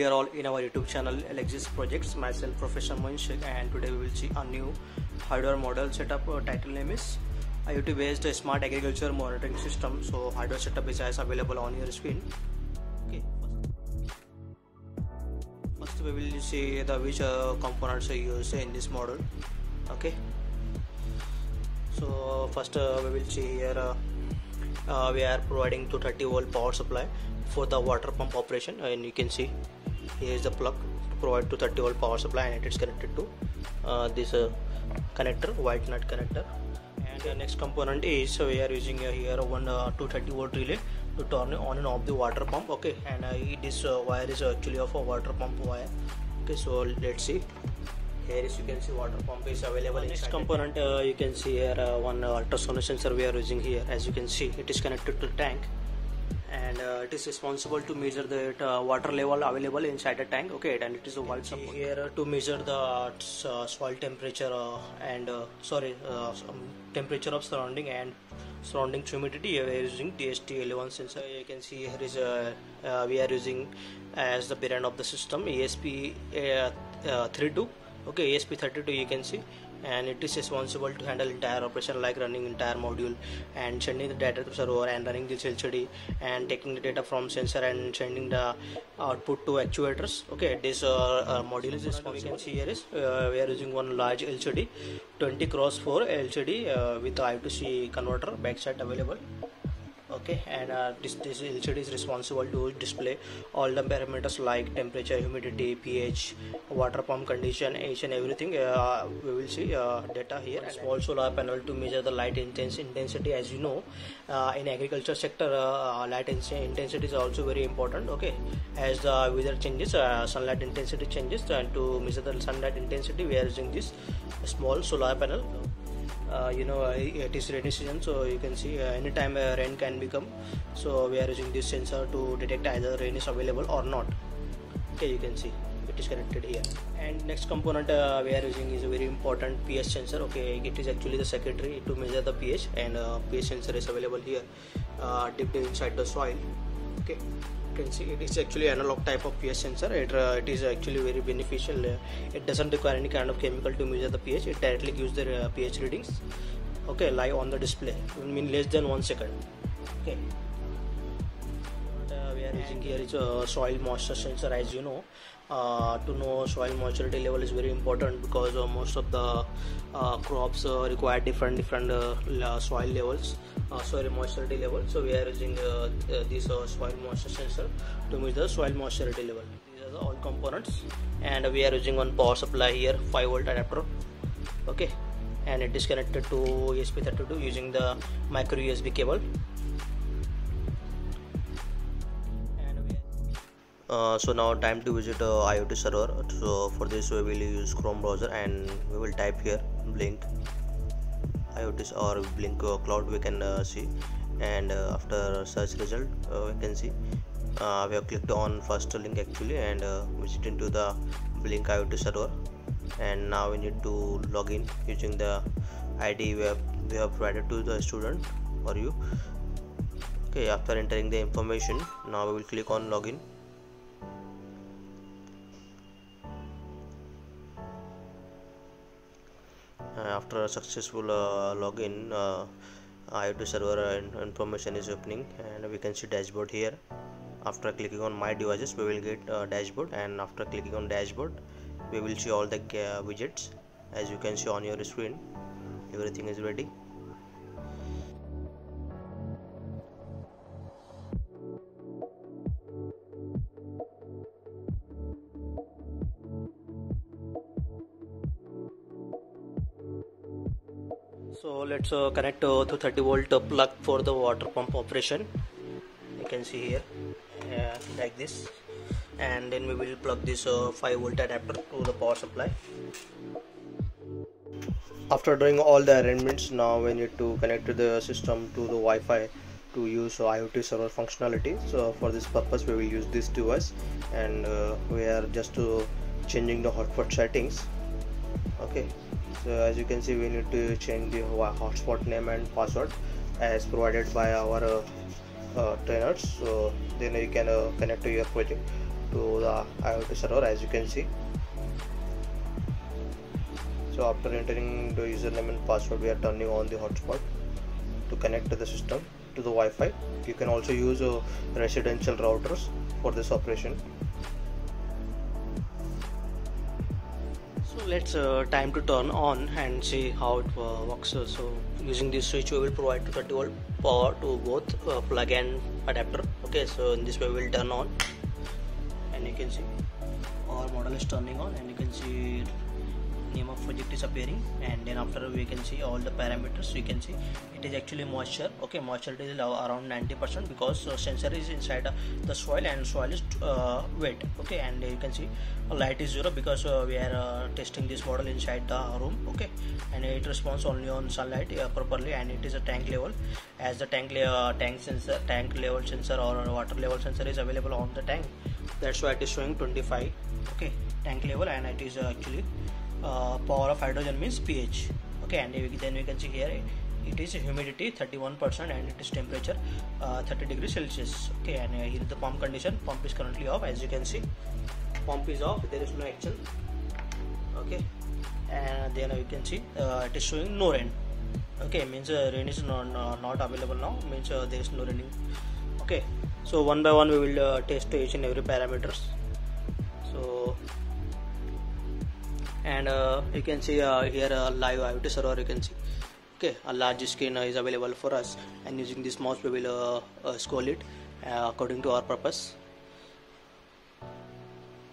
dear all in our youtube channel Elexys projects. Myself professor Moin Shaikh and today we will see a new hardware model setup. Uh, title name is IoT based smart agriculture monitoring system. So hardware setup is as available on your screen. Okay first, first we will see the which uh, components are used in this model. Okay so first uh, we will see here uh, uh, we are providing 230 volt power supply for the water pump operation and you can see here is the plug to provide 230 volt power supply and it is connected to uh, this uh, connector white nut connector. And the next component is so we are using uh, here one uh, 230 volt relay to turn on and off the water pump okay? And uh, this uh, wire is actually of a water pump wire okay? So let's see. Here is you can see water pump is available next component uh, you can see here uh, one uh, ultrasonic sensor we are using here. As you can see it is connected to tank and uh, it is responsible to measure the uh, water level available inside the tank okay and it is a wide support. here uh, to measure the uh, soil temperature uh, and uh, sorry uh, temperature of surrounding and surrounding humidity we are using DHT11 sensor. You can see here is a uh, we are using as the brand of the system ESP uh, uh, 32 okay ESP32 you can see and it is responsible to handle entire operation like running entire module and sending the data to server and running this LCD and taking the data from sensor and sending the output to actuators. Okay this uh, uh, module is responsible. We can see here is uh, we are using one large LCD 20 cross 4 LCD uh, with I2C converter backside available okay and uh, this, this LCD is responsible to display all the parameters like temperature humidity pH water pump condition each and everything. Uh, we will see uh, data here. Small solar panel to measure the light intensity. As you know uh, in agriculture sector uh, light intensity is also very important okay? As the weather changes uh, sunlight intensity changes and to measure the sunlight intensity we are using this small solar panel uh, you know uh, it is rainy season so you can see uh, anytime uh, rain can become so we are using this sensor to detect either rain is available or not. Okay you can see it is connected here. And next component uh, we are using is a very important pH sensor okay? It is actually the secondary to measure the pH and uh, pH sensor is available here uh, dipped inside the soil okay can see. It is actually analog type of pH sensor. It, uh, it is actually very beneficial. Uh, it doesn't require any kind of chemical to measure the pH. It directly gives the uh, pH readings. Okay live on the display. I mean less than one second. Okay. Uh, we are using here is a soil moisture sensor as you know uh, to know soil moisturity level is very important because uh, most of the uh, crops uh, require different different uh, soil levels uh, soil moisturity level. So we are using this soil moisture sensor to measure the soil moisturity level. These are the all components. And we are using one power supply here 5 volt adapter. Okay? And it is connected to ESP32 using the micro USB cable uh, so now time to visit uh, IoT server. So for this we will use Chrome browser and we will type here Blynk IoT or Blynk uh, cloud we can uh, see. And uh, after search result we can see. We have clicked on first link actually and visit into the Blynk IoT server. And now we need to log in using the ID we have, we have provided to the student or you. Okay after entering the information now we will click on login after a successful uh, login uh, IoT server information is opening and we can see dashboard here. After clicking on my devices we will get dashboard and after clicking on dashboard we will see all the uh, widgets. As you can see on your screen everything is ready let's uh, connect uh, to 30 volt uh, plug for the water pump operation. You can see here like this. And then we will plug this uh, 5 volt adapter to the power supply. After doing all the arrangements now we need to connect the system to the Wi-Fi to use IoT server functionality. So for this purpose we will use this device. And uh, we are just uh, changing the hotspot settings. Okay so as you can see we need to change the hotspot name and password as provided by our uh, uh, trainers. So then you can uh, connect to your project to the IoT server as you can see. So after entering the username and password we are turning on the hotspot to connect to the system to the Wi-Fi. You can also use uh, residential routers for this operation so let's uh, time to turn on and see how it uh, works. So using this switch we will provide 30 volt power to both uh, plug and adapter. Okay so in this way we will turn on. And you can see our model is turning on and you can see name of project is appearing and then after we can see all the parameters we can see it is actually moisture. Okay moisture is around 90 percent because uh, sensor is inside uh, the soil and soil is uh, wet. Okay and you can see light is zero because uh, we are uh, testing this model inside the room. Okay and it responds only on sunlight uh, properly and it is a tank level. As the tank tank sensor tank level sensor or water level sensor is available on the tank. That's why it is showing 25 okay tank level and it is actually uh, power of hydrogen means pH. Okay and then we can see here it is humidity 31% and it is temperature uh, 30 degrees Celsius. Okay and uh, here the pump condition pump is currently off as you can see. Pump is off there is no action. Okay and then you can see uh, it is showing no rain. Okay means uh, rain is not, not available now means uh, there is no raining. Okay so one by one we will test each and every parameters. So and uh, you can see uh, here a live IoT server you can see. Okay a large screen is available for us. And using this mouse we will uh, scroll it according to our purpose.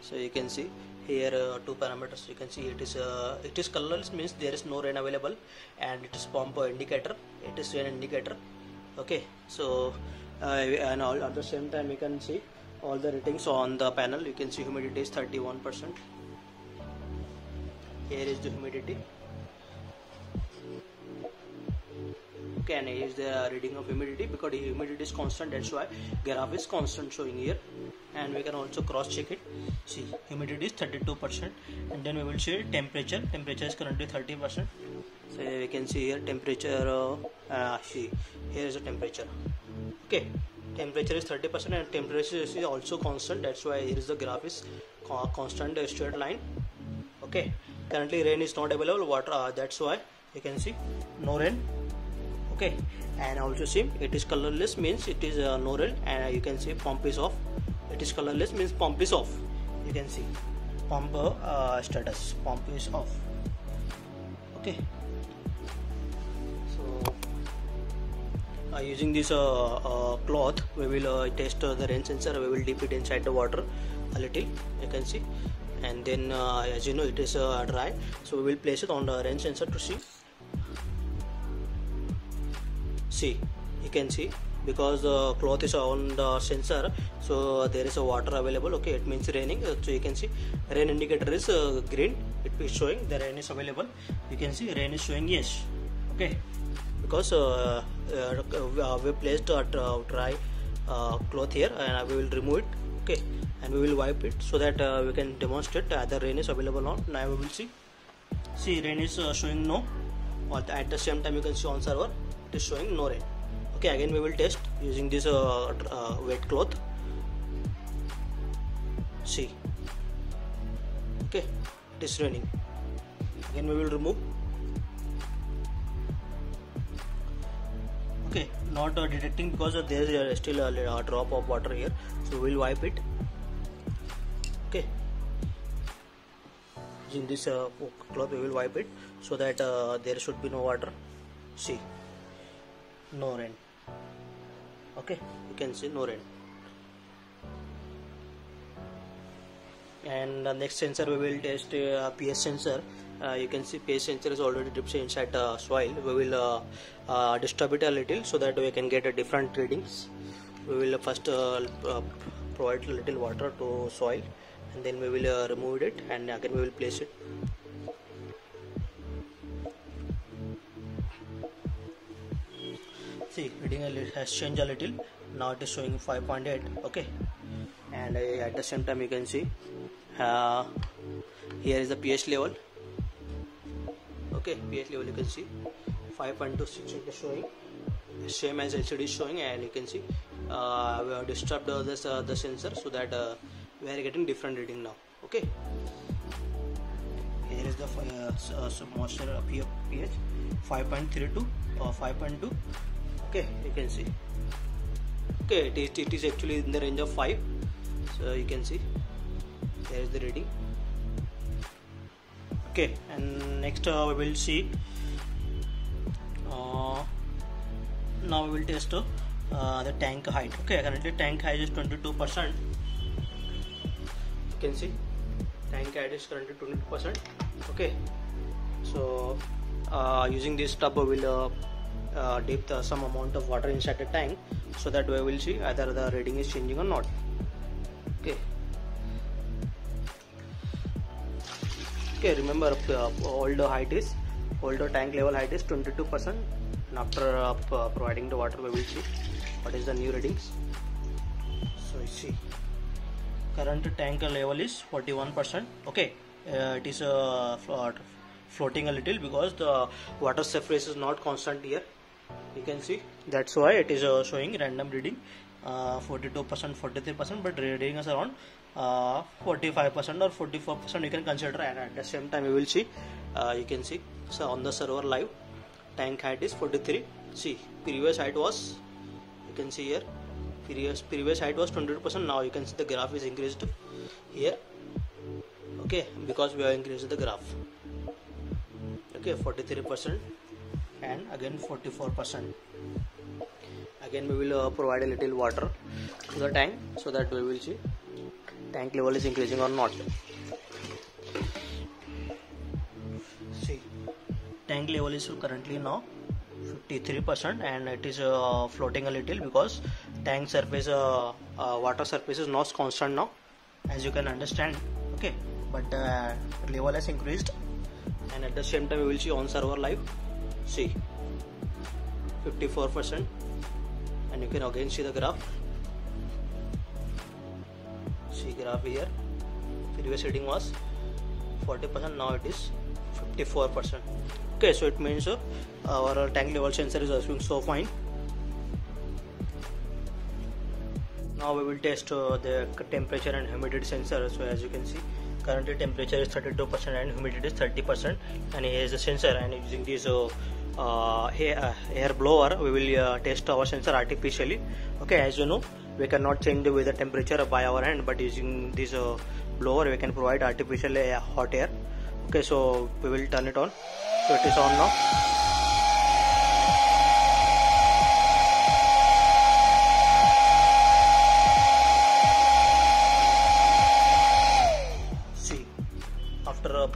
So you can see here uh, two parameters. You can see it is uh, it is colorless means there is no rain available. And it is pump indicator. It is rain indicator. Okay so uh, and all, at the same time you can see all the ratings on the panel. You can see humidity is 31 percent here is the humidity. Okay and here is the reading of humidity because the humidity is constant that's why graph is constant showing here. And we can also cross check it. See humidity is 32 percent and then we will see temperature. Temperature is currently 30 percent. So we can see here temperature uh, uh, see here is the temperature. Okay temperature is 30 percent and temperature is also constant that's why here is the graph is constant straight line. Okay currently rain is not available water uh, that's why you can see no rain. Okay and also see it is colorless means it is uh, no rain and you can see pump is off. It is colorless means pump is off. You can see pump uh, status pump is off. Okay so uh, using this uh, uh, cloth we will uh, test the rain sensor we will dip it inside the water a little. You can see and then uh, as you know it is uh, dry. So we will place it on the rain sensor to see. See you can see. Because the cloth is on the sensor so there is a water available. Okay it means raining. So you can see rain indicator is uh, green. It is showing the rain is available. You can see rain is showing yes. Okay. Because uh, uh, we placed a dry cloth here and we will remove it. Okay and we will wipe it so that uh, we can demonstrate uh, the rain is available on now we will see. See rain is uh, showing no at the same time you can see on server it is showing no rain. Okay again we will test using this uh, uh, wet cloth. See. Okay it is raining. Again we will remove. Okay not uh, detecting because there is still a, a drop of water here so we will wipe it in this uh, cloth we will wipe it so that uh, there should be no water. See? No rain. Okay? You can see no rain. And the next sensor we will test uh, pH sensor. Uh, you can see pH sensor is already dipped inside the soil. We will uh, uh, disturb it a little so that we can get different readings. We will first uh, uh, provide a little water to soil and then we will uh, remove it and again we will place it. See reading has changed a little. Now it is showing 5.8 okay? And uh, at the same time you can see uh, here is the pH level. Okay pH level you can see. 5.26 it is showing. Same as LCD is showing and you can see uh, we have disturbed this, uh, the sensor so that uh, we are getting different reading now. Okay? Here is the uh, uh, moisture pH 5.3 to uh, 5.2 okay you can see. Okay it is, it is actually in the range of 5 so you can see. There is the reading. Okay and next uh, we will see. Uh, now we will test uh, the tank height. Okay currently tank height is 22 percent can see. Tank height is currently 22 percent. Okay. So uh, using this tub will uh, uh, dip the, some amount of water inside the tank so that we will see whether the reading is changing or not. Okay. Okay remember uh, all the height is all the tank level height is 22 percent. And after uh, providing the water we will see what is the new readings. So you see current tank level is 41 percent. Okay uh, it is uh, floating a little because the water surface is not constant here. You can see. That's why it is uh, showing random reading 42 percent 43 percent but reading is around 45 percent or 44 percent. You can consider and at the same time you will see uh, you can see. So on the server live tank height is 43 see previous height was you can see here previous previous height was 22 percent. Now you can see the graph is increased here. Okay because we have increased the graph. Okay 43 percent and again 44 percent. Again we will uh, provide a little water to the tank so that we will see tank level is increasing or not. See tank level is currently now 53% and it is uh, floating a little because tank surface uh, uh, water surface is not constant now as you can understand okay? But uh, level has increased and at the same time we will see on server live see 54% and you can again see the graph. See graph here. Previous reading was 40% now it is 54% okay so it means uh, our tank level sensor is also so fine now we will test uh, the temperature and humidity sensor. So as you can see currently temperature is 32% and humidity is 30% and here is the sensor and using this uh, uh, hair, uh, air blower we will uh, test our sensor artificially. Okay as you know we cannot change the weather temperature by our hand but using this uh, blower we can provide artificial hot air. Okay so we will turn it on. So it is on now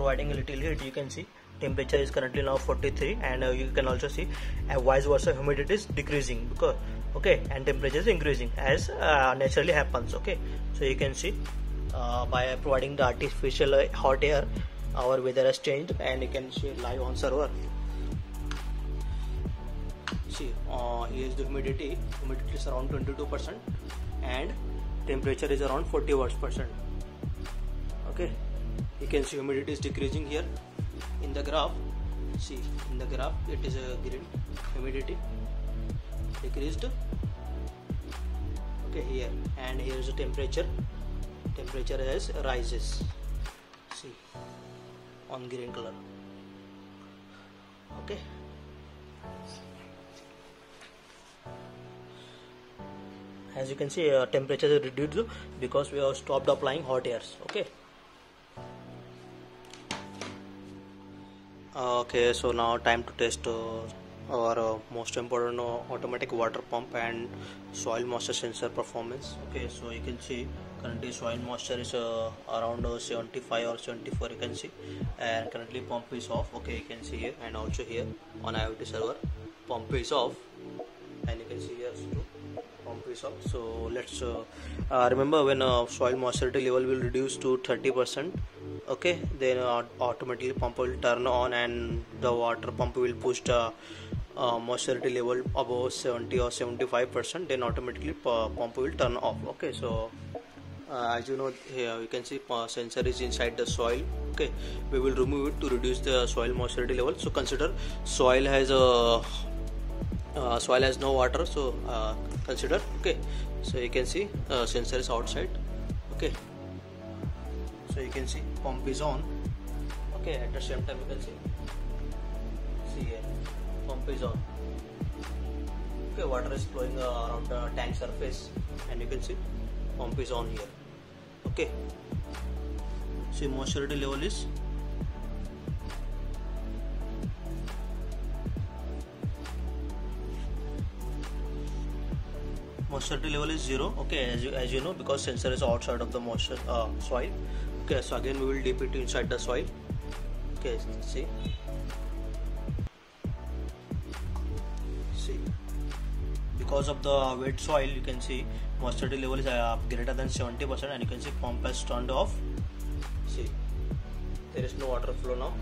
providing a little heat you can see. Temperature is currently now 43 and uh, you can also see uh, vice versa humidity is decreasing because okay and temperature is increasing as uh, naturally happens okay. So you can see uh, by providing the artificial uh, hot air our weather has changed and you can see live on server. See uh, here is the humidity. Humidity is around 22 percent and temperature is around 40 watts percent okay you can see humidity is decreasing here. In the graph see in the graph it is a green. Humidity decreased. Okay here. And here is the temperature. Temperature has rises. See on green color. Okay. As you can see uh, temperature is reduced because we have stopped applying hot airs. Okay okay so now time to test uh, our uh, most important uh, automatic water pump and soil moisture sensor performance. Okay so you can see currently soil moisture is uh, around uh, 75 or 74 you can see. And currently pump is off. Okay you can see here and also here on IoT server pump is off. And you can see here pump is off. So let's uh, remember when soil moisture level will reduce to 30 percent okay then automatically pump will turn on and the water pump will push the uh, moisture level above 70 or 75 percent then automatically pump will turn off. Okay so uh, as you know here you can see uh, sensor is inside the soil. Okay we will remove it to reduce the soil moisture level. So consider soil has a uh, soil has no water. So uh, consider okay so you can see uh, sensor is outside. Okay so you can see pump is on okay at the same time you can see see here pump is on okay water is flowing around the tank surface and you can see pump is on here. Okay. See moisture level is moisture level is zero. Okay as you as you know because sensor is outside of the moisture uh, soil okay so again we will dip it inside the soil. Okay see. See. Because of the wet soil you can see moisture level is uh, greater than 70 percent and you can see pump has turned off. See. There is no water flow now.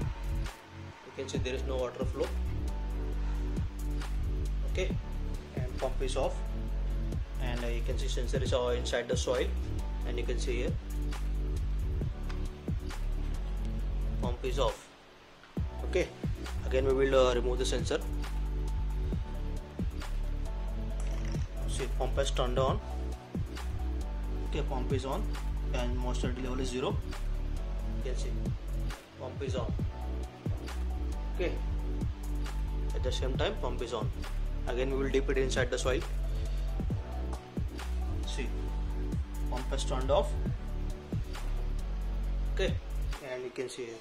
You can see there is no water flow. Okay. And pump is off. And uh, you can see sensor is inside the soil. And you can see here is off. Okay. Again we will uh, remove the sensor. See pump has turned on. Okay pump is on and moisture level is zero. You can see. Pump is on. Okay. At the same time pump is on. Again we will dip it inside the soil. See. Pump has turned off. Okay and you can see here.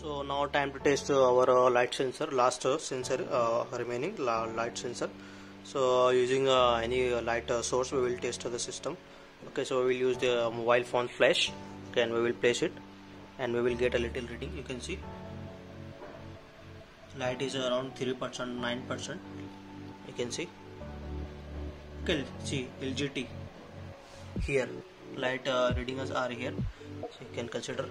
So now time to test uh, our uh, light sensor last uh, sensor uh, remaining light sensor. So using uh, any uh, light source we will test the system. Okay so we will use the mobile phone flash. Okay and we will place it. And we will get a little reading you can see. Light is around 3% 9% you can see. Okay see LGT here light uh, readings are here so you can consider.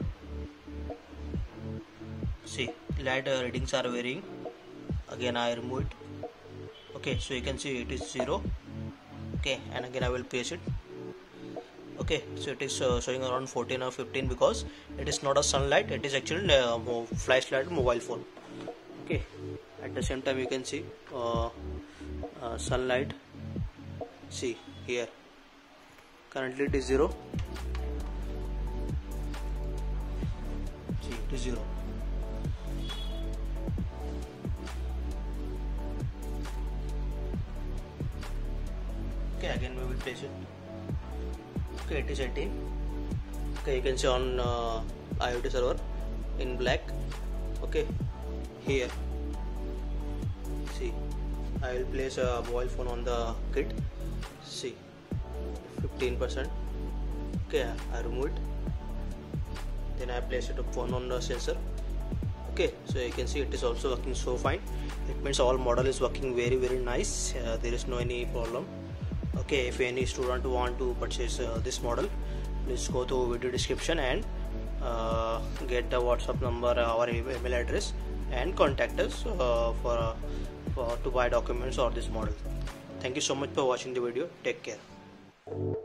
See light uh, readings are varying. Again I remove it. Okay so you can see it is 0 okay and again I will place it. Okay so it is uh, showing around 14 or 15 because it is not a sunlight it is actually uh, flashlight mobile phone. Okay at the same time you can see uh, uh, sunlight. See here currently it is 0 see it is 0 okay again we will place it. Okay it is 18 okay you can see on uh, IoT server in black. Okay here. See I will place a mobile phone on the kit see 15% okay I remove it. Then I place it phone on the sensor. Okay so you can see it is also working so fine. It means all model is working very very nice. Uh, there is no any problem. Okay if any student want to purchase uh, this model please go to video description and uh, get the whatsapp number uh, or email address and contact us uh, for, uh, for to buy documents or this model. Thank you so much for watching the video. Take care